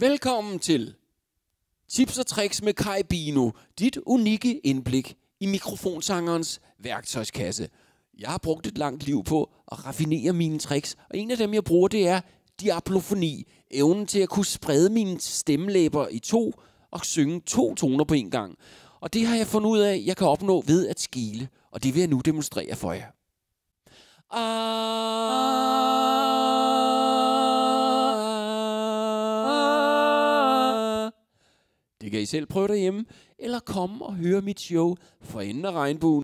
Velkommen til Tips og Tricks med Kai Bino, dit unikke indblik i mikrofonsangerens værktøjskasse. Jeg har brugt et langt liv på at raffinere mine tricks, og en af dem, jeg bruger, det er diablofoni, Evnen til at kunne sprede mine stemmelæber i to og synge to toner på en gang. Og det har jeg fundet ud af, jeg kan opnå ved at skile, og det vil jeg nu demonstrere for jer. Ah. Det kan I selv prøve derhjemme, eller komme og høre mit show for enden af regnbuen.